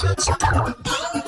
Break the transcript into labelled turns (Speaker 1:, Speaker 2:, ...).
Speaker 1: best power.